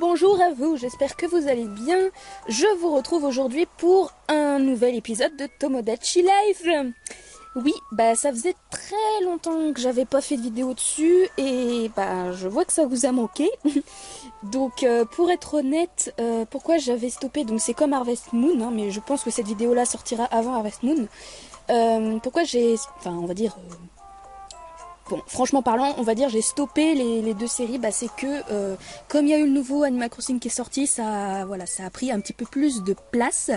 Bonjour à vous, j'espère que vous allez bien. Je vous retrouve aujourd'hui pour un nouvel épisode de Tomodachi Life. Oui, bah ça faisait très longtemps que j'avais pas fait de vidéo dessus et bah je vois que ça vous a manqué. donc euh, pour être honnête, euh, pourquoi j'avais stoppé? Donc c'est comme Harvest Moon, hein, mais je pense que cette vidéo là sortira avant Harvest Moon. Euh, pourquoi j'ai, enfin on va dire, bon franchement parlant, on va dire j'ai stoppé les, deux séries, bah c'est que comme il y a eu le nouveau Animal Crossing qui est sorti, ça voilà ça a pris un petit peu plus de place.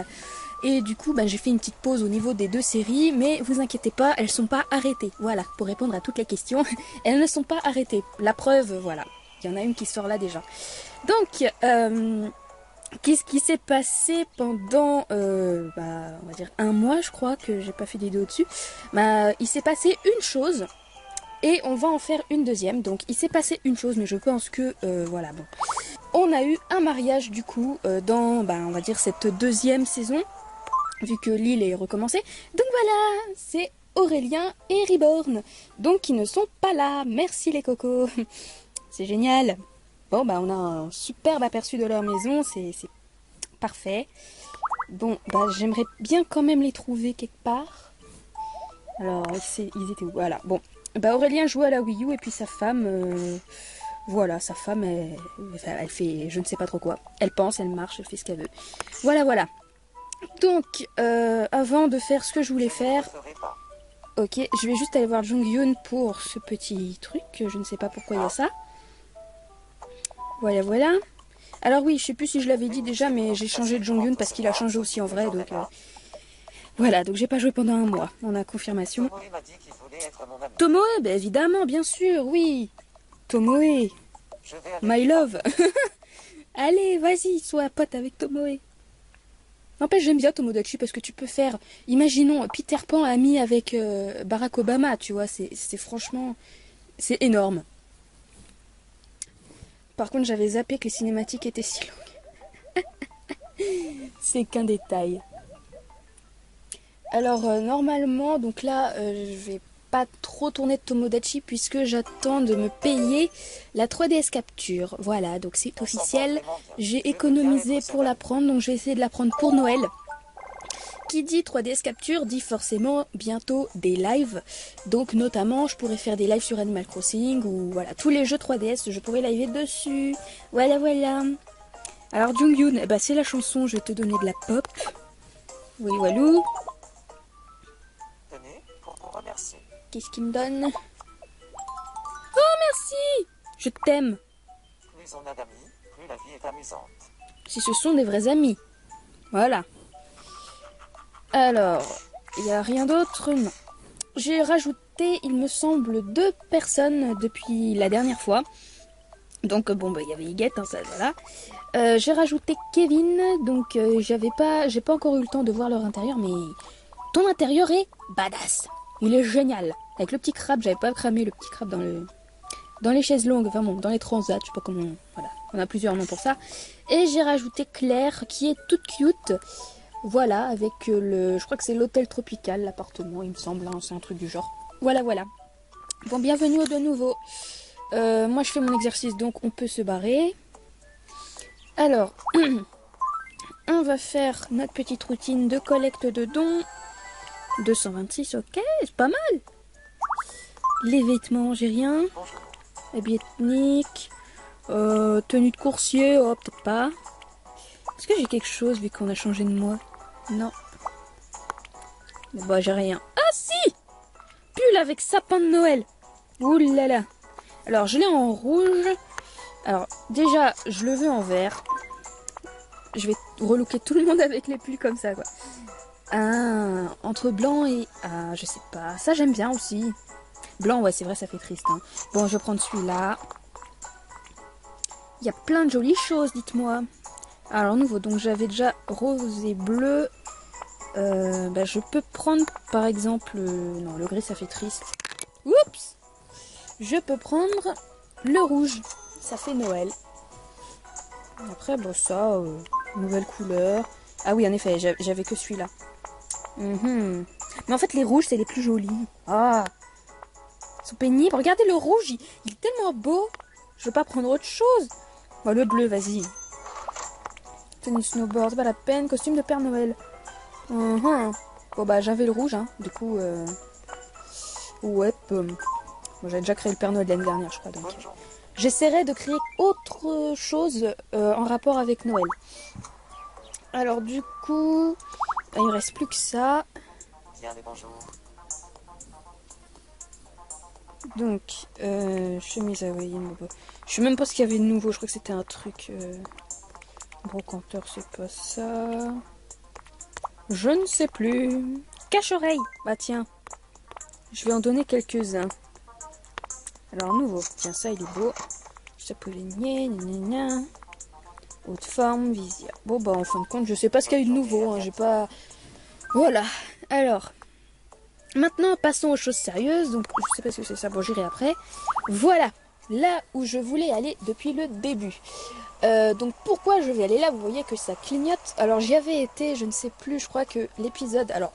Et du coup, bah, j'ai fait une petite pause au niveau des deux séries, mais vous inquiétez pas, elles sont pas arrêtées. Voilà, pour répondre à toutes les questions, elles ne sont pas arrêtées. La preuve, voilà, il y en a une qui sort là déjà. Donc, euh, qu'est-ce qui s'est passé pendant, euh, bah, on va dire un mois, je crois que j'ai pas fait de vidéo dessus. Bah, il s'est passé une chose. Et on va en faire une deuxième. Donc il s'est passé une chose, mais je pense que euh, voilà bon. On a eu un mariage du coup dans, bah, on va dire cette deuxième saison vu que l'île est recommencée. Donc voilà, c'est Aurélien et Reborn. Donc ils ne sont pas là. Merci les cocos. C'est génial. Bon bah on a un superbe aperçu de leur maison, c'est parfait. Bon bah j'aimerais bien quand même les trouver quelque part. Alors ils étaient où? Voilà, bon. Bah Aurélien joue à la Wii U et puis sa femme... euh, voilà, sa femme, elle fait je ne sais pas trop quoi. Elle pense, elle marche, elle fait ce qu'elle veut. Voilà, voilà. Donc, euh, avant de faire ce que je voulais faire, ok, je vais juste aller voir Jung Yoon pour ce petit truc. Je ne sais pas pourquoi il y a ça. Voilà, voilà. Alors oui, je sais plus si je l'avais dit déjà, mais j'ai changé de Jung Yoon parce qu'il a changé aussi en vrai. Donc euh, voilà, donc j'ai pas joué pendant un mois. On a confirmation. Tomoe ben évidemment, bien sûr, oui. Tomoe, my love. Allez, vas-y, sois pote avec Tomoe. N'empêche, j'aime bien Tomodachi parce que tu peux faire, imaginons, Peter Pan ami avec euh, Barack Obama, tu vois, c'est franchement, c'est énorme. Par contre, j'avais zappé que les cinématiques étaient si longues. c'est qu'un détail. Alors, euh, normalement, donc là, euh, je vais pas trop tourner de Tomodachi puisque j'attends de me payer la 3DS Capture. Voilà, donc c'est officiel. J'ai économisé pour la prendre, donc je vais essayer de la prendre pour Noël. Qui dit 3DS Capture dit forcément bientôt des lives. Donc notamment, je pourrais faire des lives sur Animal Crossing ou voilà, tous les jeux 3DS, je pourrais liver dessus. Voilà, voilà. Alors Junghyun, eh ben, c'est la chanson Je vais te donner de la pop. Oui, walou. Tenez, pour vous remercier. Qu'est-ce qu'il me donne Oh, merci Je t'aime. Plus on a d'amis, plus la vie est amusante. si ce sont des vrais amis. Voilà. Alors, il n'y a rien d'autre Non. J'ai rajouté, il me semble, deux personnes depuis la dernière fois. Donc bon, bah il y avait Huguette, hein, ça voilà. Euh, j'ai rajouté Kevin, donc euh, j'avais pas, j'ai pas encore eu le temps de voir leur intérieur, mais ton intérieur est badass. Il est génial. Avec le petit crabe, j'avais pas cramé le petit crabe dans le, dans les chaises longues, enfin bon, dans les transats, je sais pas comment, voilà, on a plusieurs noms pour ça. Et j'ai rajouté Claire, qui est toute cute. Voilà, avec euh, le, je crois que c'est l'hôtel tropical, l'appartement, il me semble, hein, c'est un truc du genre. Voilà, voilà. Bon, bienvenue de nouveau. Euh, moi, je fais mon exercice, donc on peut se barrer. Alors, on va faire notre petite routine de collecte de dons. 226, ok, c'est pas mal. Les vêtements, j'ai rien. Bonjour. Habit ethnique. Euh, tenue de coursier, oh, peut-être pas. Est-ce que j'ai quelque chose vu qu'on a changé de mois? Non. Bon, bah, j'ai rien. Ah, si Pull avec sapin de Noël. Ouh là là. Alors, je l'ai en rouge. Alors, déjà, je le veux en vert. Je vais relooker tout le monde avec les pulls comme ça, quoi. Entre blanc et... Ah, je sais pas. Ça, j'aime bien aussi. Blanc, ouais, c'est vrai, ça fait triste. hein. Bon, je vais prendre celui-là. Il y a plein de jolies choses, dites-moi. Alors, nouveau, donc j'avais déjà rose et bleu. Euh, bah, je peux prendre, par exemple... euh, non, le gris, ça fait triste. Oups Je peux prendre le rouge. Ça fait Noël. Après, bon, ça, euh, nouvelle couleur. Ah oui, en effet, j'a- j'avais que celui-là. Mhm. Mais en fait, les rouges, c'est les plus jolis. Ah Ils sont pénibles. Regardez le rouge, il, est tellement beau. Je veux pas prendre autre chose. Bon, le bleu, vas-y. Tennis snowboard, pas la peine. Costume de Père Noël. Mhm. Bon, bah, j'avais le rouge, hein. Du coup, euh... ouais. Bon, j'avais déjà créé le Père Noël l'année dernière, je crois. Donc, j'essaierai de créer autre chose euh, en rapport avec Noël. Alors, du coup, bah, il me reste plus que ça. Tiens les bonjours. Donc, euh, chemise hawaïenne. bon, Je sais même pas ce qu'il y avait de nouveau. Je crois que c'était un truc. Euh... Brocanteur, c'est pas ça. Je ne sais plus. Cache-oreille. Bah tiens. Je vais en donner quelques-uns. Alors, nouveau. Tiens, ça, il est beau. Chapeauligné, gna gna. Haute forme, visière. Bon, bah, en fin de compte, je sais pas ce qu'il y a eu de nouveau. Hein. J'ai pas. Voilà. Alors. Maintenant, passons aux choses sérieuses. Donc, je sais pas ce que c'est ça. Bon, j'irai après. Voilà. Là où je voulais aller depuis le début. Euh, donc, pourquoi je vais aller là? Vous voyez que ça clignote. Alors, j'y avais été, je ne sais plus, je crois que l'épisode. Alors,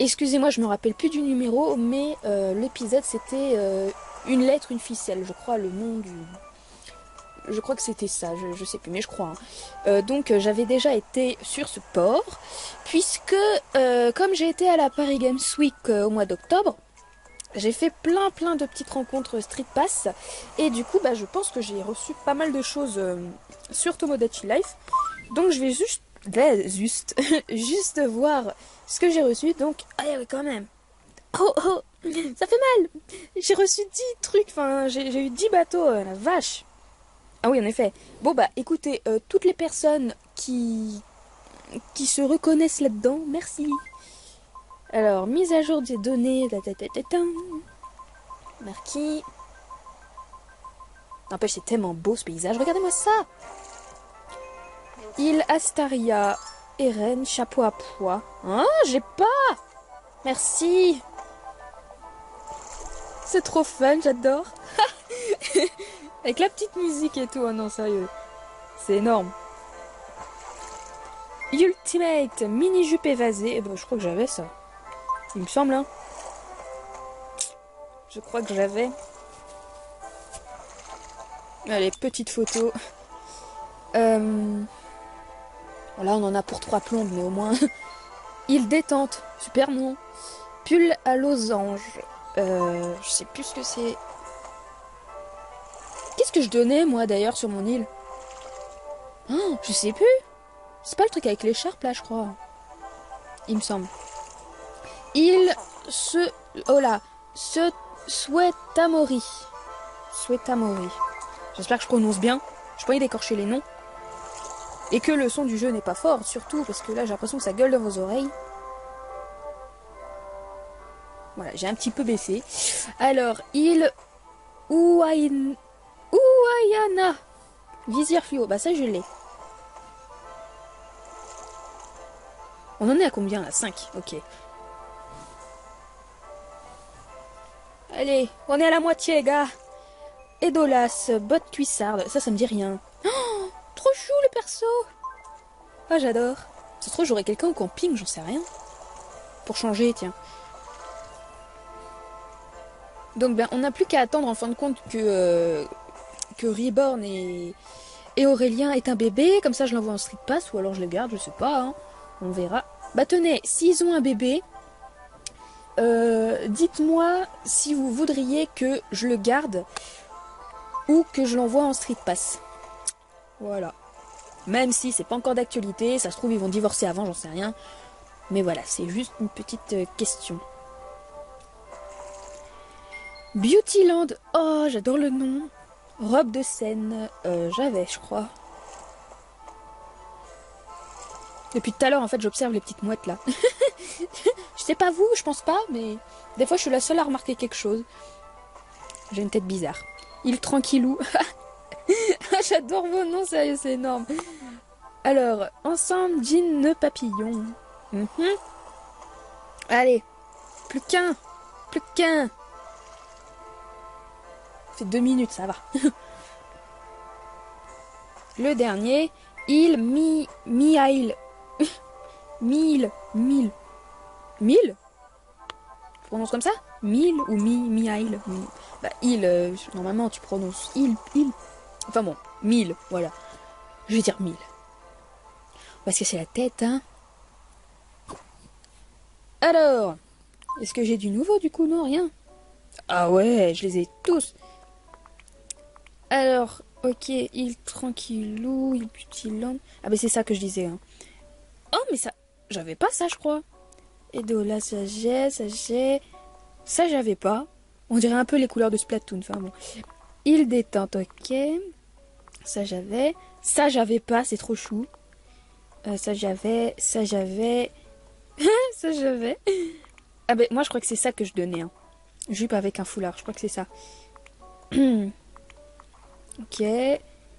excusez-moi, je me rappelle plus du numéro, mais euh, l'épisode c'était euh, une lettre, une ficelle. Je crois le nom du. Je crois que c'était ça, je, sais plus, mais je crois. hein. Euh, donc euh, j'avais déjà été sur ce port, puisque euh, comme j'ai été à la Paris Games Week au mois d'octobre, j'ai fait plein plein de petites rencontres Street Pass, et du coup bah, je pense que j'ai reçu pas mal de choses sur Tomodachi Life. Donc je vais juste, bah, juste, juste voir ce que j'ai reçu. Donc, ah ouais, quand même. Oh oh, ça fait mal. J'ai reçu 10 trucs, enfin j'ai eu 10 bateaux, la vache. Ah oui, en effet. Bon, bah écoutez, euh, toutes les personnes qui, qui se reconnaissent là-dedans, merci. Alors, mise à jour des données. Marquis. N'empêche, c'est tellement beau ce paysage, regardez-moi ça. Île Astaria, Eren, chapeau à pois. Hein, j'ai pas. Merci. C'est trop fun, j'adore. Avec la petite musique et tout, oh non, sérieux. C'est énorme. Ultimate mini jupe évasée. Eh ben, je crois que j'avais ça. Il me semble, hein. Je crois que j'avais. Allez, petite photo. Euh... Voilà, on en a pour trois plombes, mais au moins. Île détente. Super nom. Pull à losange. Euh, je sais plus ce que c'est. Qu'est-ce que je donnais, moi, d'ailleurs, sur mon île Oh, je sais plus. C'est pas le truc avec l'écharpe, là, je crois. Il me semble. Il se... Oh là. Se souhaite Amori. Souhaite Amori. J'espère que je prononce bien. Je peux pas d'écorcher les noms. Et que le son du jeu n'est pas fort, surtout, parce que là, j'ai l'impression que ça gueule dans vos oreilles. Voilà, j'ai un petit peu baissé. Alors, il... Ouain... Ouayana. Visière fluo. Bah ça, je l'ai. On en est à combien là? 5. Ok. Allez, on est à la moitié, gars. Edolas, botte cuissarde. Ça, ça me dit rien. Oh, trop chou le perso. Ah, j'adore. Ça se trouve, j'aurais quelqu'un au camping, j'en sais rien. Pour changer, tiens. Donc, ben, on n'a plus qu'à attendre en fin de compte que, euh, que Reborn et, Aurélien est un bébé. Comme ça, je l'envoie en Street Pass ou alors je le garde, je sais pas. hein. On verra. Bah, tenez, s'ils ont un bébé, euh, dites-moi si vous voudriez que je le garde ou que je l'envoie en Street Pass. Voilà. Même si c'est pas encore d'actualité, ça se trouve ils vont divorcer avant, j'en sais rien. Mais voilà, c'est juste une petite euh, question. Beautyland, oh j'adore le nom. Robe de scène, euh, j'avais je crois. Depuis tout à l'heure en fait j'observe les petites mouettes là. je sais pas vous, je pense pas, mais des fois je suis la seule à remarquer quelque chose. J'ai une tête bizarre. Il tranquillou. J'adore vos noms, sérieux, c'est énorme. Alors, ensemble, jean, nœud, papillon. Mhm. Allez, plus qu'un. Plus qu'un. Deux minutes, ça va. Le dernier, Il, mi, mi-ail. Mille, mille. Mille? Tu prononces comme ça? Mille ou mi, mi-ail Bah, il, euh, normalement, tu prononces il, il. Enfin bon, mille, voilà. Je vais dire mille. Parce que c'est la tête, hein. Alors, est-ce que j'ai du nouveau du coup? Non, rien. Ah ouais, je les ai tous. Alors, ok, il tranquillou, il putilant. Ah, mais c'est ça que je disais. Hein. Oh, mais ça. J'avais pas ça, je crois. Et de là, ça j'ai, ça j'ai. Ça, j'avais pas. On dirait un peu les couleurs de Splatoon. Enfin bon. Il détente, ok. Ça, j'avais. Ça, j'avais pas, c'est trop chou. Euh, ça, j'avais. Ça, j'avais. ça, j'avais. Ah, ben, moi, je crois que c'est ça que je donnais. Hein. Jupe avec un foulard, je crois que c'est ça. ok.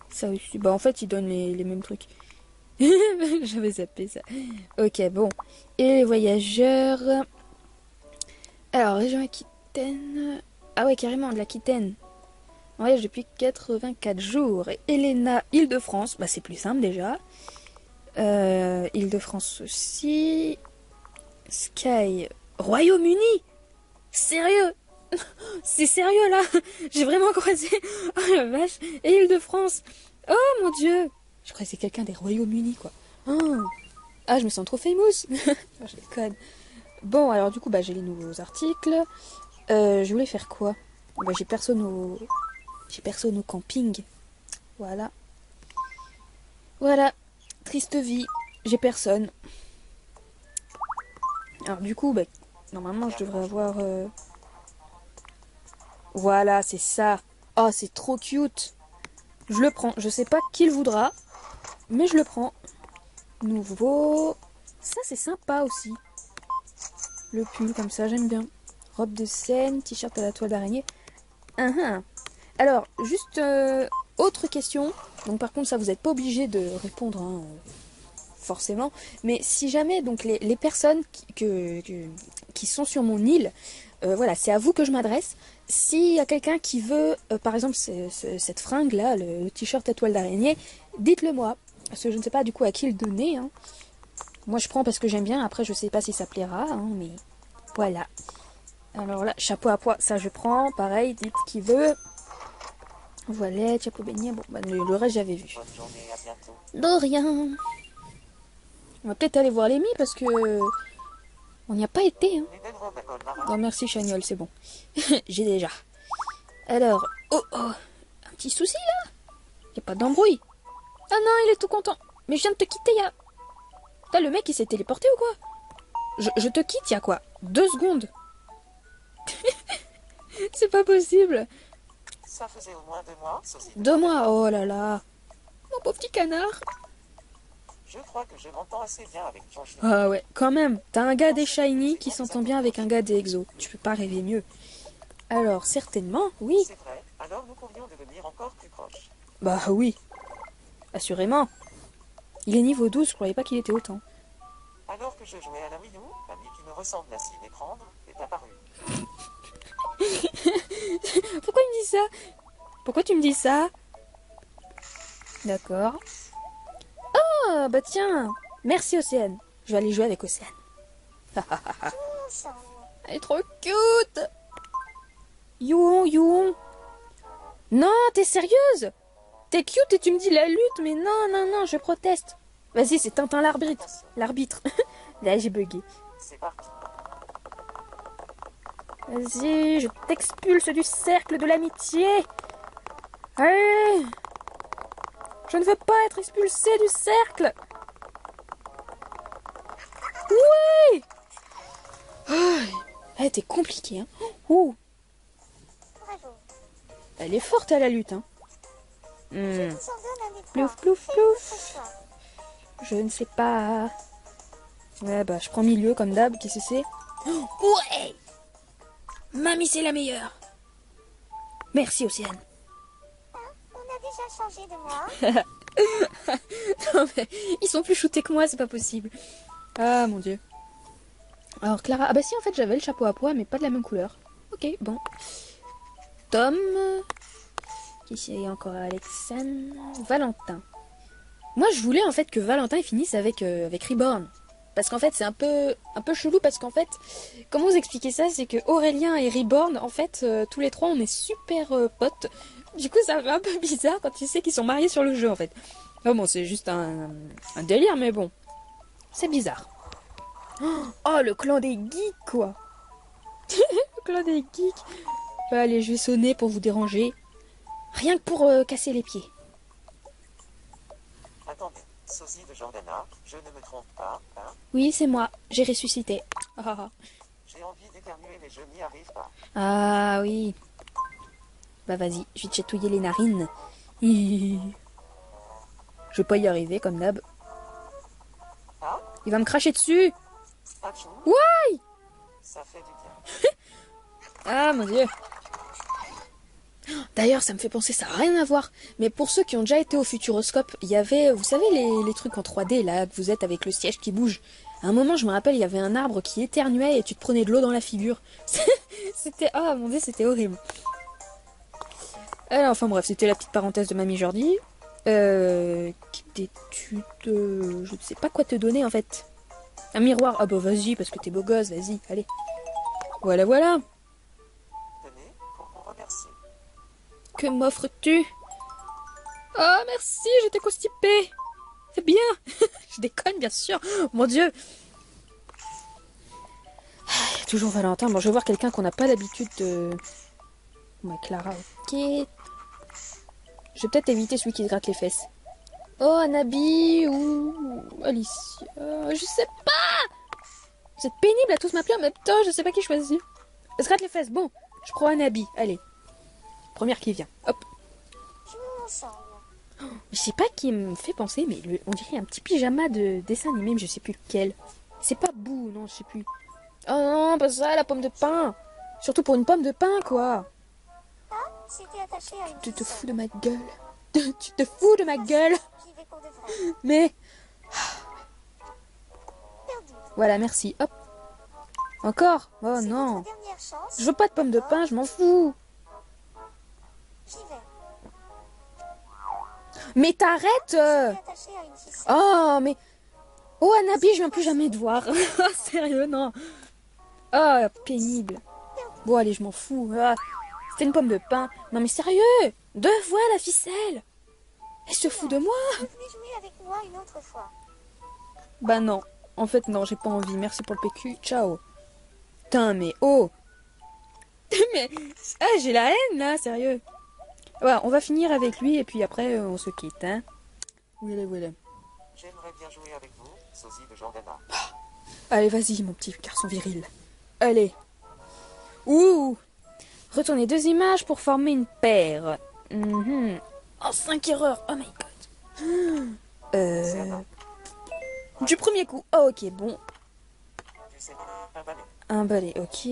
Ça aussi. Bah, en fait, il donne les, mêmes trucs. J'avais zappé ça. Ok, bon. Et les voyageurs. Alors, région Aquitaine. Ah ouais, carrément, de l'Aquitaine. Voyage depuis 84 jours. Et Elena, Île-de-France. Bah, c'est plus simple déjà. Euh, Île-de-France aussi. Sky, Royaume-Uni Sérieux? C'est sérieux là J'ai vraiment croisé Oh la vache Et Île-de-France Oh mon dieu Je crois que c'est quelqu'un des Royaumes-Unis quoi. Oh. Ah, je me sens trop famous Je déconne. Bon, alors du coup, bah, j'ai les nouveaux articles. Euh, je voulais faire quoi? Bah, J'ai personne au... J'ai personne au camping. Voilà. Voilà. Triste vie. J'ai personne. Alors du coup, bah, normalement, je devrais avoir... Euh, voilà, c'est ça. Oh, c'est trop cute. Je le prends. Je sais pas qui le voudra, mais je le prends. Nouveau. Ça, c'est sympa aussi. Le pull, comme ça, j'aime bien. Robe de scène, t-shirt à la toile d'araignée. Uh Alors, juste euh, autre question. Donc, par contre, ça, vous n'êtes pas obligé de répondre. Hein forcément. Mais si jamais donc les, personnes qui, qui sont sur mon île, euh, voilà, c'est à vous que je m'adresse. S'il y a quelqu'un qui veut, euh, par exemple, cette fringue-là, le, t-shirt à toile d'araignée, dites-le moi. Parce que je ne sais pas du coup à qui le donner. Hein. Moi, je prends parce que j'aime bien. Après, je sais pas si ça plaira. Hein, mais voilà. Alors là, chapeau à pois, ça je prends. Pareil, dites qui veut. Voilà, chapeau beignet. Bon, bah, le, reste, j'avais vu. De rien. On va peut-être aller voir Lémi parce que on n'y a pas été. Hein. Oh merci Chagnol, c'est bon. J'ai déjà. Alors, oh oh, un petit souci là Y a pas d'embrouille Ah non, il est tout content. Mais je viens de te quitter, y a. T'as le mec qui s'est téléporté ou quoi? Je, je, te quitte, y a quoi? Deux secondes. c'est pas possible. Ça faisait au moins deux mois. Deux mois, oh là là. Mon pauvre petit canard. Je crois que je m'entends assez bien avec Ah ouais, quand même. T'as un gars des Shiny qui s'entend bien avec un gars des Exo. Tu peux pas rêver mieux. Alors, certainement, oui. C'est vrai. Alors nous convions de devenir encore plus proches. Bah oui. Assurément. Il est niveau 12, je croyais pas qu'il était autant. Alors que je jouais à la Wii U, l'ami qui me ressemble à s'y prendre est apparu. Pourquoi il me dit ça? Pourquoi tu me dis ça? D'accord. Ah, bah tiens Merci Océane. Je vais aller jouer avec Océane. Elle est trop cute Youon, Youon Non, t'es sérieuse? T'es cute et tu me dis la lutte, mais non, non, non, je proteste. Vas-y, c'est Tintin l'arbitre. L'arbitre. Là, j'ai bugué. Vas-y, je t'expulse du cercle de l'amitié. Allez je ne veux pas être expulsé du cercle. Oui oh, Elle était compliquée. Hein Ouh. Elle est forte à la lutte. Hein. Hmm. Plouf, plouf, plouf. Je ne sais pas. Ouais, bah, je prends milieu comme d'hab. Qu'est-ce que c'est? Ouais Mamie, c'est la meilleure. Merci, Océane changé de moi. non mais ils sont plus shootés que moi, c'est pas possible. Ah mon dieu. Alors Clara, ah bah si en fait j'avais le chapeau à pois mais pas de la même couleur. Ok, bon. Tom. Ici il y a encore Alexandre. Valentin. Moi, je voulais en fait que Valentin finisse avec, euh, avec Reborn. Parce qu'en fait, c'est un peu, un peu chelou parce qu'en fait, comment vous expliquer ça C'est que Aurélien et Reborn, en fait, euh, tous les trois, on est super euh, potes. Du coup, ça fait un peu bizarre quand tu sais qu'ils sont mariés sur le jeu, en fait. Oh bon, c'est juste un, un délire, mais bon. C'est bizarre. Oh, le clan des geeks, quoi Le clan des geeks Bah, allez, je vais sonner pour vous déranger. Rien que pour euh, casser les pieds. Attendez, sosie de Jordana, je ne me trompe pas, hein Oui, c'est moi. J'ai ressuscité. Ah, ah, ah. J'ai envie d'éternuer mais je n'y arrive pas. Ah oui. Bah vas-y, je vais te chatouiller les narines. Je vais pas y arriver comme d'hab. Il va me cracher dessus. Ouais. Ah mon dieu. D'ailleurs, ça me fait penser, ça n'a rien à voir. Mais pour ceux qui ont déjà été au Futuroscope, il y avait, vous savez, les, les trucs en 3D là, que vous êtes avec le siège qui bouge. À un moment, je me rappelle, il y avait un arbre qui éternuait et tu te prenais de l'eau dans la figure. c'était, ah mon dieu, c'était horrible. Alors, enfin bref, c'était la petite parenthèse de Mamie Jordi. Euh, kit d'études, euh, je ne sais pas quoi te donner en fait. Un miroir, ah bah vas-y, parce que t'es beau gosse, vas-y, allez. Voilà, voilà. Tenez, pour vous remercier. Que m'offres-tu? Oh, merci, je t'ai constipé. C'est bien. je déconne, bien sûr. Mon Dieu. Ah, Toujours Valentin. Bon, je vais voir quelqu'un qu'on n'a pas l'habitude de... Clara, ok. Je vais peut-être éviter celui qui se gratte les fesses. Oh, Anabi ou Alicia. Je sais pas. Vous êtes pénible à tous m'appeler en même temps. Je sais pas qui choisir. Se gratte les fesses. Bon, je prends Anabi. Allez. Première qui vient. Hop. Sens. Je sais pas qui me fait penser, mais on dirait un petit pyjama de dessin animé, mais je sais plus lequel. C'est pas Bou, non, je sais plus. Oh non, pas ça, la pomme de pain. Surtout pour une pomme de pain, quoi. Tu te fous de ma gueule. tu te fous de ma gueule. Mais voilà, merci. Hop. Encore Oh non. Je veux pas de pomme de pain, je m'en fous. Mais t'arrêtes euh. Oh, mais... Oh, Anabi, je viens plus jamais te voir. Sérieux, non. Oh, pénible. Bon, allez, je m'en fous. Ah, C'était une pomme de pain. Non, mais sérieux Deux fois la ficelle Elle se fout de moi Vous venez jouer avec moi une autre fois. Bah non. En fait, non, j'ai pas envie. Merci pour le PQ. Ciao. Putain, mais oh Mais... Ah, j'ai la haine, là, sérieux. Ouais, on va finir avec lui, et puis après, euh, on se quitte, hein. Voilà, voilà. J'aimerais bien jouer avec vous, sosie de Jordana. Allez, vas-y, mon petit garçon viril. Allez. Ouh Retournez deux images pour former une paire. Mhm. Oh, cinq erreurs. Oh my god. Euh... Du premier coup. Oh, ok, bon. Un balai. Ok.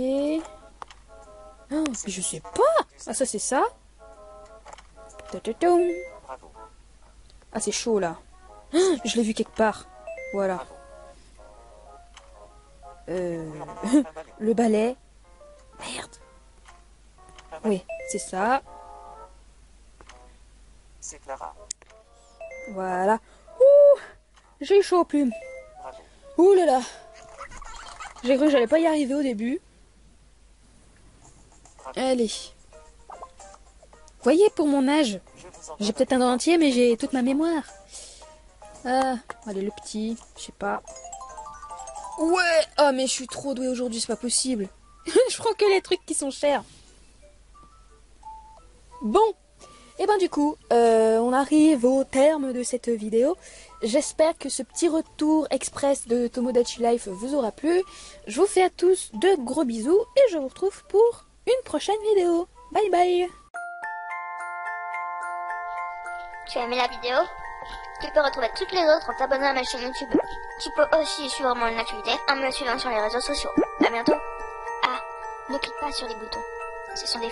Oh, je sais pas. Ah, ça, c'est ça. Ah, c'est chaud, là. Ah, Je l'ai vu quelque part. Voilà. Euh... Le balai. Merde. Oui, c'est ça. C'est Clara. Voilà. Ouh J'ai eu chaud aux plumes. Bravo. Ouh là là. J'ai cru que j'allais pas y arriver au début. Allez. Voyez, pour mon âge, j'ai peut-être un dentier, mais j'ai toute ma mémoire. Ah, allez, le petit, je sais pas. Ouais Oh, mais je suis trop douée aujourd'hui, c'est pas possible. je prends que les trucs qui sont chers. Bon, et ben du coup, euh, on arrive au terme de cette vidéo. J'espère que ce petit retour express de Tomodachi Life vous aura plu. Je vous fais à tous de gros bisous et je vous retrouve pour une prochaine vidéo. Bye bye Tu as aimé la vidéo? Tu peux retrouver toutes les autres en t'abonnant à ma chaîne YouTube. Tu peux aussi suivre mon activité en me suivant sur les réseaux sociaux. À bientôt. Ah, ne clique pas sur les boutons. Ce sont des.